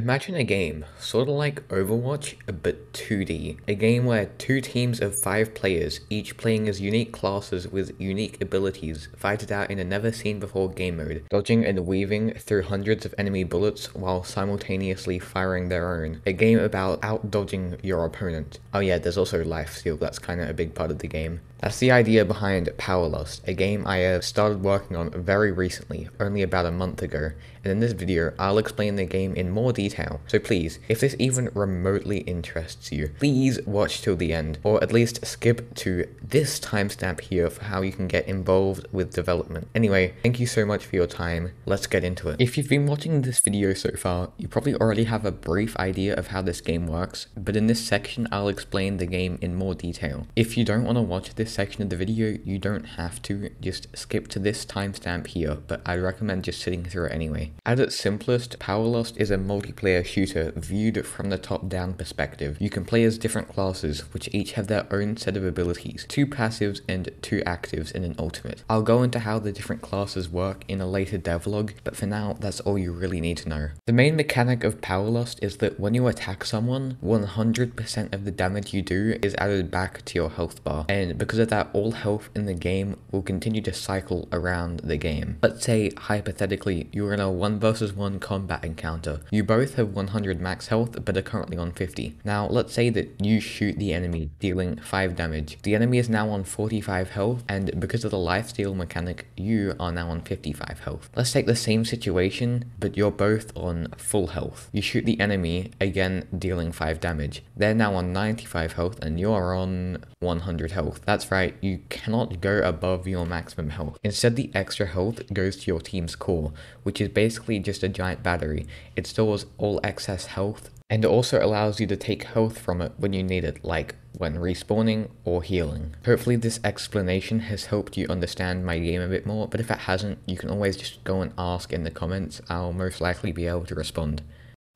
Imagine a game, sort of like Overwatch, but 2D. A game where two teams of five players, each playing as unique classes with unique abilities, fight it out in a never seen before game mode, dodging and weaving through hundreds of enemy bullets while simultaneously firing their own. A game about out dodging your opponent. Oh yeah, there's also life steal, that's kinda a big part of the game. That's the idea behind Power Powerlust, a game I have started working on very recently, only about a month ago, and in this video I'll explain the game in more detail. So please, if this even remotely interests you, please watch till the end, or at least skip to this timestamp here for how you can get involved with development. Anyway, thank you so much for your time, let's get into it. If you've been watching this video so far, you probably already have a brief idea of how this game works, but in this section I'll explain the game in more detail. If you don't want to watch this section of the video, you don't have to. Just skip to this timestamp here, but I recommend just sitting through it anyway. At its simplest, Powerlust is a multiplayer shooter viewed from the top-down perspective. You can play as different classes, which each have their own set of abilities, two passives and two actives in an ultimate. I'll go into how the different classes work in a later devlog, but for now, that's all you really need to know. The main mechanic of Powerlust is that when you attack someone, 100% of the damage you do is added back to your health bar, and because that, all health in the game will continue to cycle around the game. Let's say, hypothetically, you're in a 1 versus 1 combat encounter. You both have 100 max health, but are currently on 50. Now, let's say that you shoot the enemy, dealing 5 damage. The enemy is now on 45 health, and because of the lifesteal mechanic, you are now on 55 health. Let's take the same situation, but you're both on full health. You shoot the enemy, again dealing 5 damage. They're now on 95 health, and you're on 100 health. That's right, you cannot go above your maximum health. Instead, the extra health goes to your team's core, which is basically just a giant battery. It stores all excess health and also allows you to take health from it when you need it, like when respawning or healing. Hopefully this explanation has helped you understand my game a bit more, but if it hasn't, you can always just go and ask in the comments, I'll most likely be able to respond.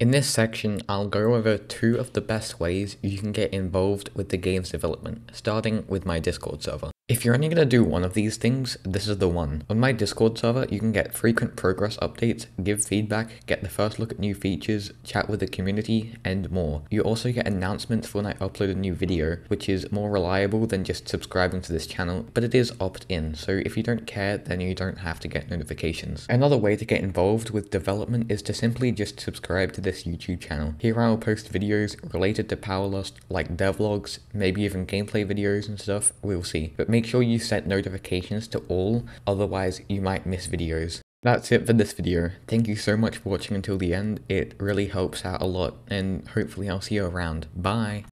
In this section, I'll go over two of the best ways you can get involved with the game's development, starting with my Discord server. If you're only going to do one of these things, this is the one. On my Discord server, you can get frequent progress updates, give feedback, get the first look at new features, chat with the community, and more. You also get announcements when I upload a new video, which is more reliable than just subscribing to this channel, but it is opt-in, so if you don't care, then you don't have to get notifications. Another way to get involved with development is to simply just subscribe to this YouTube channel. Here I will post videos related to Powerlust, like devlogs, maybe even gameplay videos and stuff, we'll see. But make sure you set notifications to all, otherwise you might miss videos. That's it for this video. Thank you so much for watching until the end. It really helps out a lot and hopefully I'll see you around. Bye!